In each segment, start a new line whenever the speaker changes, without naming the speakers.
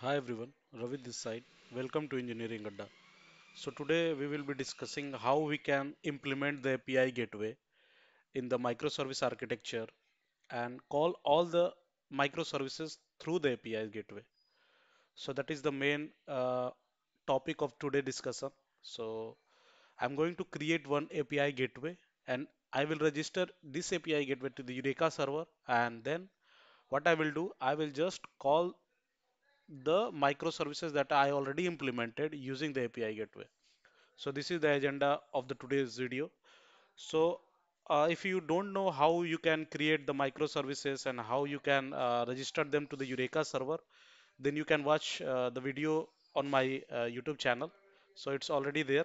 Hi everyone, Ravi this side. Welcome to Engineering Adda. So today we will be discussing how we can implement the API gateway in the microservice architecture and call all the microservices through the API gateway. So that is the main uh, topic of today discussion. So I'm going to create one API gateway and I will register this API gateway to the Eureka server and then what I will do, I will just call the microservices that I already implemented using the API gateway. So this is the agenda of the today's video. So uh, if you don't know how you can create the microservices and how you can uh, register them to the Eureka server, then you can watch uh, the video on my uh, YouTube channel. So it's already there.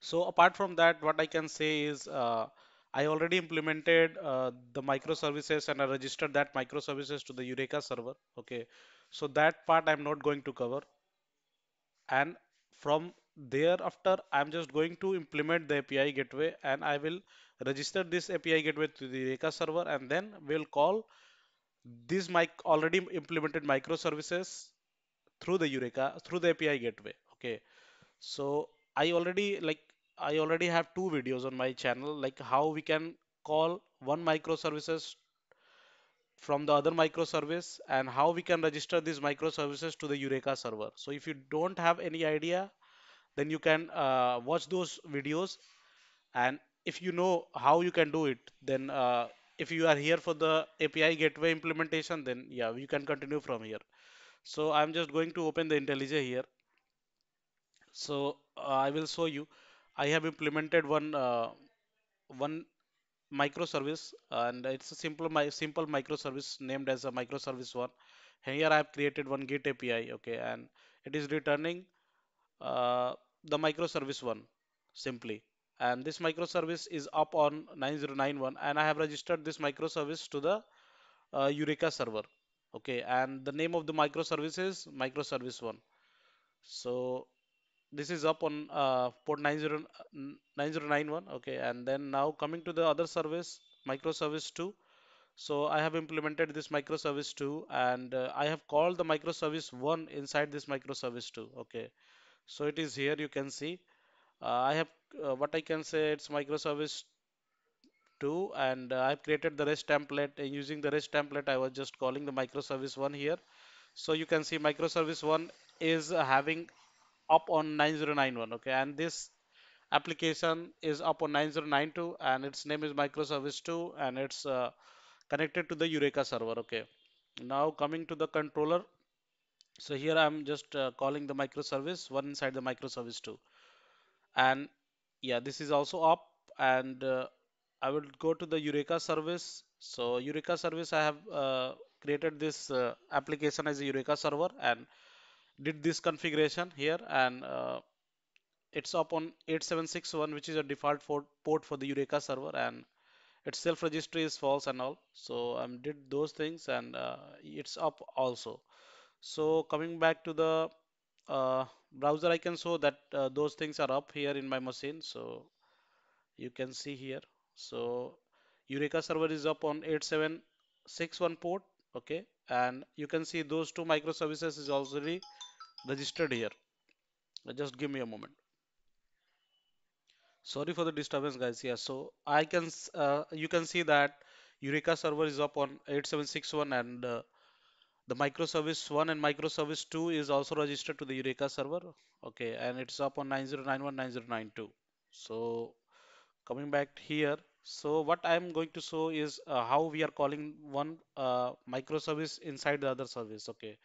So apart from that, what I can say is uh, I already implemented uh, the microservices and I registered that microservices to the Eureka server. Okay, so that part I'm not going to cover. And from thereafter, I'm just going to implement the API gateway and I will register this API gateway to the Eureka server and then we'll call these mic already implemented microservices through the Eureka through the API gateway. Okay, so I already like I already have two videos on my channel like how we can call one microservices from the other microservice and how we can register these microservices to the Eureka server. So if you don't have any idea, then you can uh, watch those videos and if you know how you can do it, then uh, if you are here for the API gateway implementation, then yeah, you can continue from here. So I'm just going to open the IntelliJ here So uh, I will show you. I have implemented one uh, one microservice, and it's a simple my simple microservice named as a microservice one. Here I have created one GET API, okay, and it is returning uh, the microservice one simply. And this microservice is up on 9091, and I have registered this microservice to the uh, Eureka server. Okay, and the name of the microservice is microservice one. So this is up on uh, port 90, uh, 9091 okay and then now coming to the other service microservice 2 so I have implemented this microservice 2 and uh, I have called the microservice 1 inside this microservice 2 okay. So it is here you can see. Uh, I have uh, what I can say it's microservice 2 and uh, I've created the REST template. And using the REST template I was just calling the microservice 1 here. So you can see microservice 1 is having up on 9091 okay? And this application is up on 9092 and its name is microservice 2 and it's uh, connected to the Eureka server okay? Now coming to the controller. So here I'm just uh, calling the microservice one inside the microservice 2 and yeah this is also up and uh, I will go to the Eureka service. So Eureka service I have uh, created this uh, application as a Eureka server and did this configuration here and uh, it's up on 8761 which is a default port for the Eureka server and its self registry is false and all. So I um, did those things and uh, it's up also. So coming back to the uh, browser I can show that uh, those things are up here in my machine. So you can see here. So Eureka server is up on 8761 port okay? And you can see those two microservices is already registered here just give me a moment Sorry for the disturbance, guys. Yeah, so I can, uh, you can see that Eureka server is up on 8761 and uh, the microservice 1 and microservice 2 is also registered to the Eureka server. Okay, and it's up on 9091, 9092. So coming back here, so what I'm going to show is uh, how we are calling one uh, microservice inside the other service. Okay,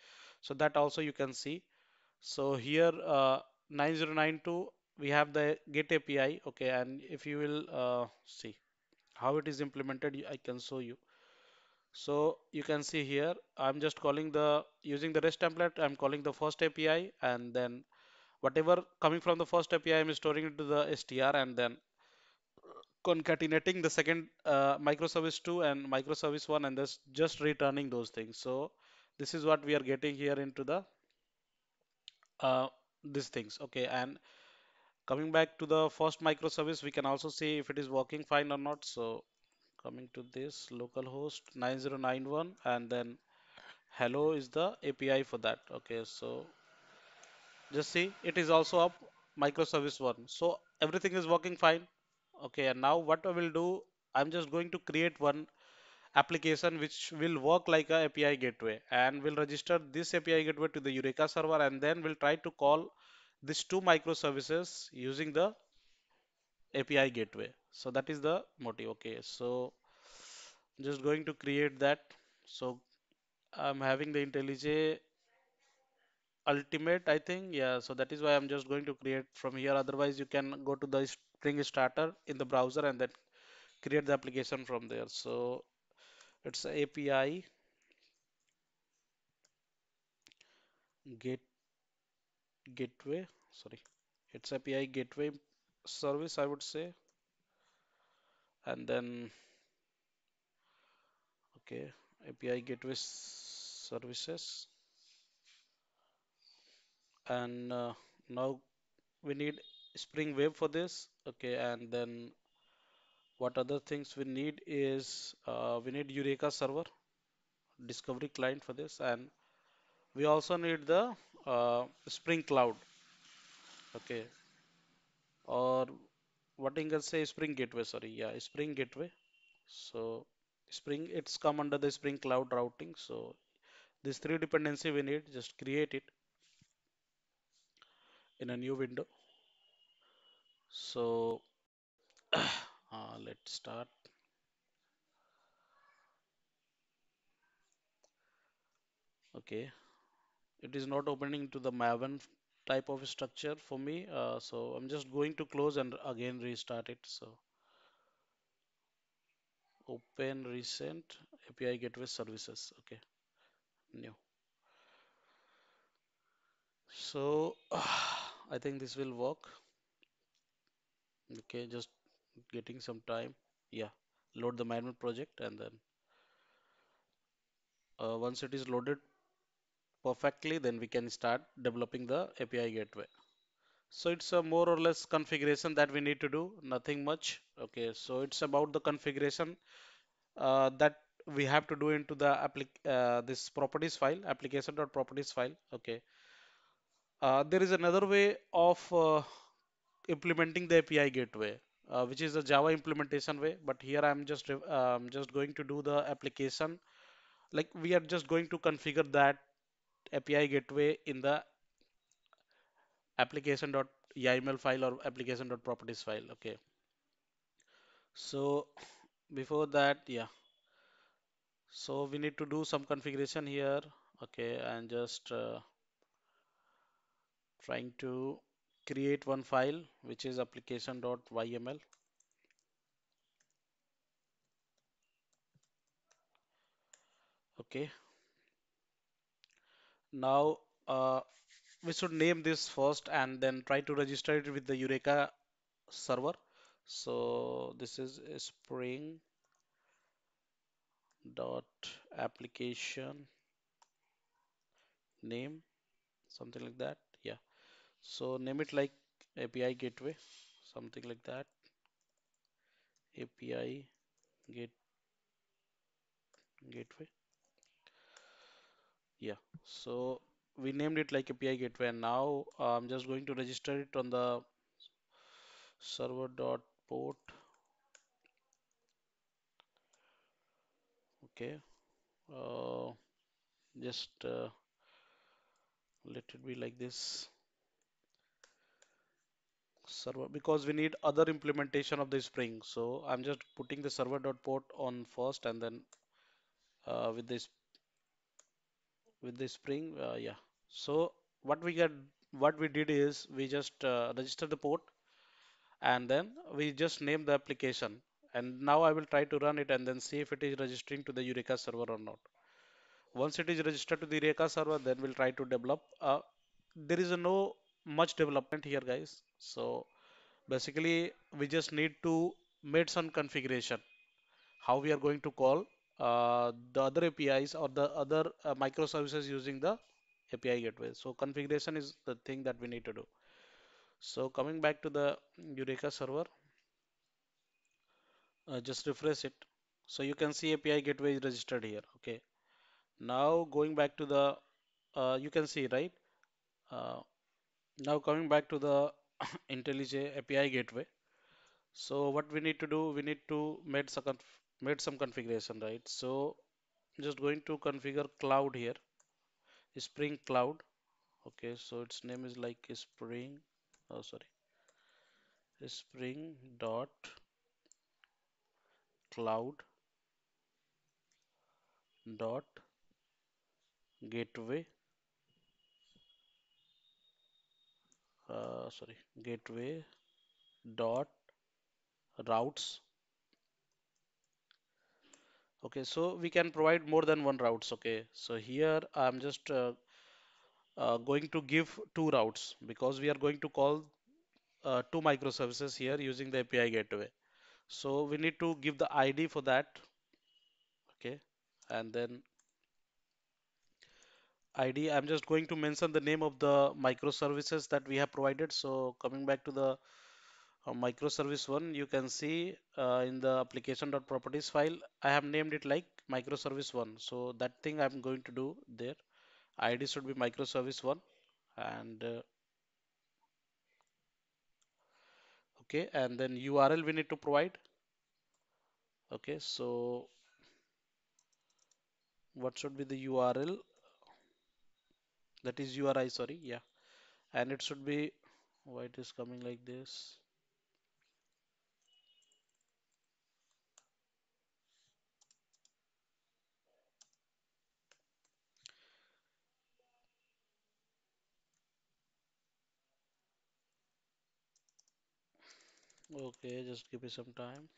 so that also you can see. So here uh, 9092 we have the GET API. Okay, and if you will uh, see how it is implemented, I can show you. So you can see here I'm just calling the using the REST template. I'm calling the first API and then whatever coming from the first API, I'm storing it to the str and then concatenating the second uh, microservice 2 and microservice 1 and this just returning those things. So this is what we are getting here into the uh, these things. Okay, and Coming back to the first microservice, we can also see if it is working fine or not. So coming to this localhost 9091 and then hello is the API for that. Okay, so just see it is also up microservice one. So everything is working fine. Okay, and now what I will do, I'm just going to create one application which will work like a API gateway and will register this API gateway to the Eureka server and then we'll try to call these two microservices using the API gateway. So that is the motive. Okay, so just going to create that. So I'm having the IntelliJ Ultimate, I think. Yeah, so that is why I'm just going to create from here. Otherwise, you can go to the Spring Starter in the browser and then create the application from there. So it's API get gateway. Sorry, it's API gateway service, I would say. And then, okay, API gateway services. And uh, now we need Spring Web for this. Okay, and then what other things we need is uh, we need Eureka server, discovery client for this, and we also need the uh, Spring Cloud. Okay, or what you can say Spring Gateway. Sorry, yeah, Spring Gateway. So Spring, it's come under the Spring Cloud routing. So these three dependency we need, just create it in a new window. So uh, let's start. Okay, it is not opening to the Maven type of structure for me. Uh, so I'm just going to close and again restart it. So open recent API gateway services. Okay, new. So I think this will work. Okay, just getting some time. Yeah, load the Maven project and then uh, once it is loaded perfectly, then we can start developing the API gateway. So it's a more or less configuration that we need to do, nothing much. Okay, so it's about the configuration uh, that we have to do into the applic uh, this properties file, application.properties file. Okay, uh, there is another way of uh, implementing the API gateway, uh, which is a Java implementation way. But here I'm just um, just going to do the application. Like we are just going to configure that API gateway in the application.yml file or application.properties file. Okay. So before that, yeah. So we need to do some configuration here. Okay, and just uh, trying to create one file which is application.yml. Okay. Now uh, we should name this first and then try to register it with the Eureka server. So this is spring dot application name something like that so name it like API gateway something like that. API get gateway. Yeah. So we named it like API gateway and now I'm just going to register it on the server dot port. Okay. Uh, just uh, let it be like this server because we need other implementation of the Spring. So I'm just putting the server dot port on first and then uh, with this with the Spring, uh, yeah. So what we get, what we did is we just uh, register the port and then we just name the application. And now I will try to run it and then see if it is registering to the Eureka server or not. Once it is registered to the Eureka server, then we'll try to develop. Uh, there is no much development here, guys. So Basically, we just need to make some configuration how we are going to call uh, the other APIs or the other uh, microservices using the API gateway. So configuration is the thing that we need to do. So coming back to the Eureka server, uh, just refresh it. So you can see API gateway is registered here. Okay. Now going back to the, uh, you can see, right? Now coming back to the IntelliJ API gateway. So what we need to do, we need to make some made some configuration, right? So just going to configure cloud here, Spring Cloud. Okay, so its name is like Spring. Oh, sorry, Spring dot cloud dot gateway. Uh, sorry, gateway dot routes. Okay, so we can provide more than one routes. Okay, so here I'm just uh, uh, going to give two routes because we are going to call uh, two microservices here using the API gateway. So we need to give the ID for that. Okay, and then ID, I'm just going to mention the name of the microservices that we have provided. So coming back to the uh, microservice one, you can see uh, in the application.properties file, I have named it like microservice one. So that thing I'm going to do there. ID should be microservice one and uh, okay, and then URL we need to provide. Okay, so what should be the URL? That is URI, sorry, yeah, and it should be why it is coming like this. Okay, just give me some time.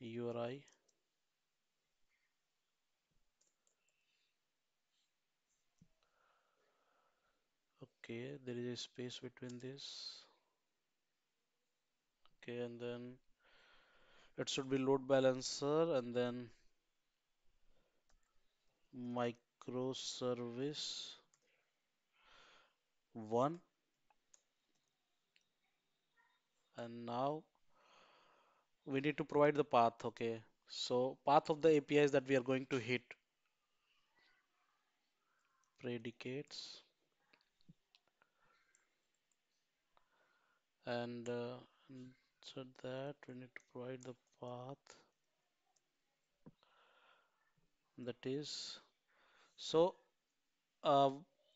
URI. Okay, there is a space between this. Okay, and then it should be load balancer and then microservice one. And now we need to provide the path. Okay, so path of the APIs that we are going to hit predicates and uh, so that we need to provide the path that is so uh,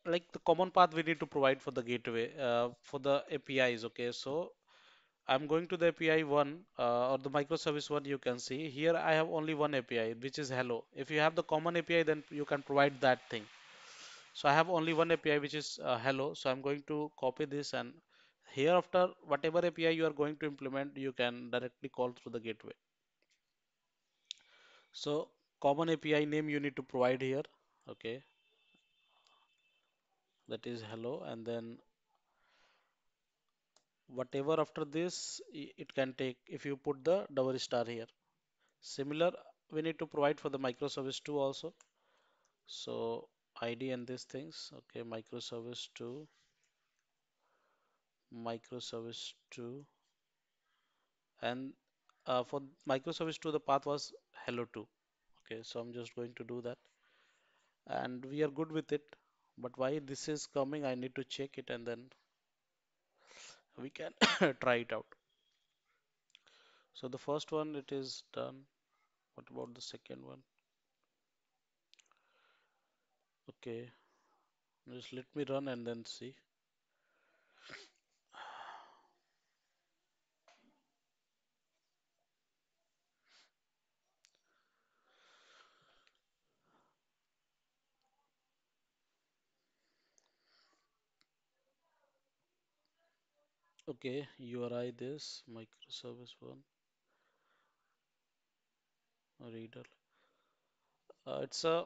like the common path we need to provide for the gateway uh, for the APIs. Okay, so I'm going to the API one uh, or the microservice one. You can see here I have only one API, which is hello. If you have the common API, then you can provide that thing. So I have only one API, which is uh, hello. So I'm going to copy this and hereafter, whatever API you are going to implement, you can directly call through the gateway. So common API name you need to provide here. Okay, that is hello, and then whatever after this it can take if you put the double star here similar we need to provide for the microservice 2 also so id and these things okay microservice 2 microservice 2 and uh, for microservice 2 the path was hello 2 okay so i'm just going to do that. And we are good with it but why this is coming i need to check it and then we can try it out. So the first one it is done. What about the second one? Okay Just let me run and then see. Okay, URI this microservice one reader. Uh, it's a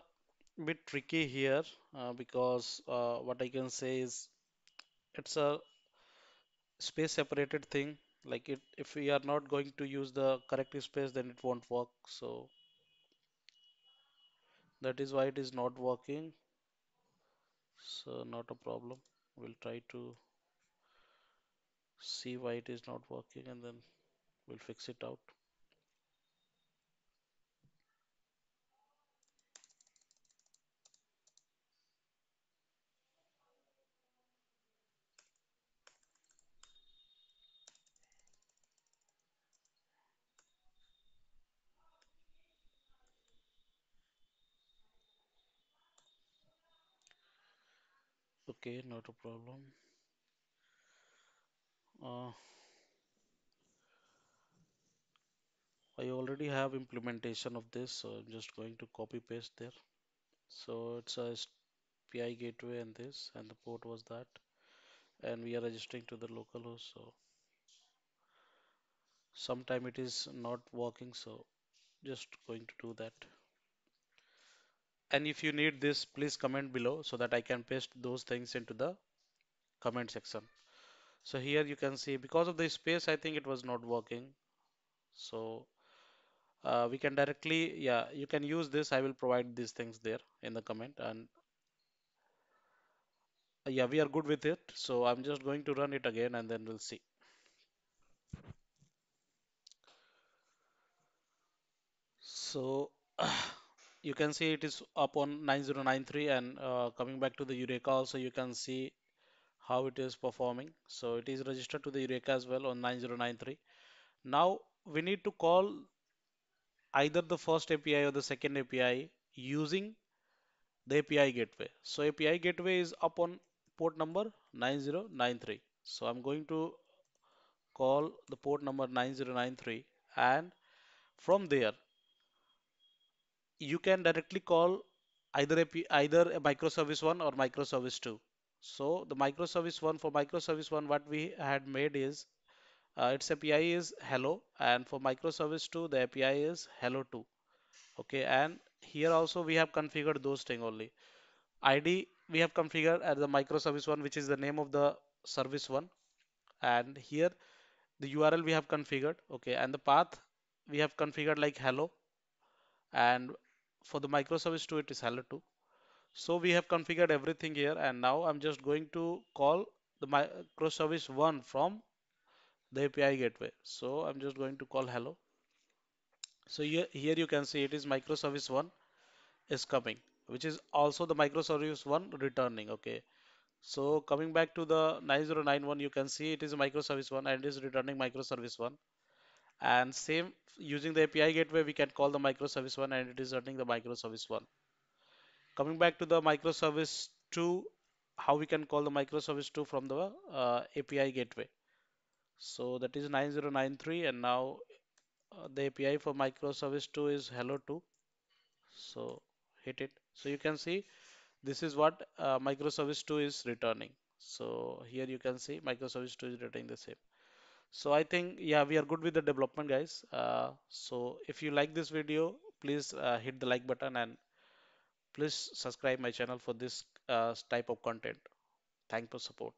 bit tricky here uh, because uh, what I can say is it's a space separated thing. Like it, if we are not going to use the correct space, then it won't work. So that is why it is not working. So not a problem. We'll try to see why it is not working and then we'll fix it out. okay not a problem uh, I already have implementation of this, so I'm just going to copy paste there. So it's a PI gateway and this, and the port was that, and we are registering to the local host. So sometime it is not working, so just going to do that. And if you need this, please comment below so that I can paste those things into the comment section. So here you can see because of the space, I think it was not working. So uh, we can directly, yeah, you can use this. I will provide these things there in the comment and uh, yeah, we are good with it. So I'm just going to run it again and then we'll see. So you can see it is up on 9093 and uh, coming back to the Eureka also you can see how it is performing. So it is registered to the Eureka as well on 9093. Now we need to call either the first API or the second API using the API gateway. So API gateway is up on port number 9093. So I'm going to call the port number 9093 and from there you can directly call either API, either a microservice one or microservice two. So the microservice one for microservice one what we had made is uh, its API is hello and for microservice 2 the API is hello 2 okay and here also we have configured those thing only. Id we have configured as the microservice one which is the name of the service one. And here the url we have configured okay and the path we have configured like hello. And for the microservice 2 it is hello 2 so we have configured everything here and now i'm just going to call the microservice 1 from the api gateway. So i'm just going to call hello. So here, here you can see it is microservice 1 is coming which is also the microservice 1 returning okay? So coming back to the 9091 you can see it is microservice 1 and it is returning microservice 1 and same using the API gateway we can call the microservice 1 and it is running the microservice 1 coming back to the microservice 2 how we can call the microservice 2 from the uh, API gateway. So that is 9093 and now uh, the API for microservice 2 is hello 2 so hit it. So you can see this is what uh, microservice 2 is returning. So here you can see microservice 2 is returning the same. So i think yeah we are good with the development guys. Uh, so if you like this video please uh, hit the like button and please subscribe my channel for this uh, type of content. Thank for support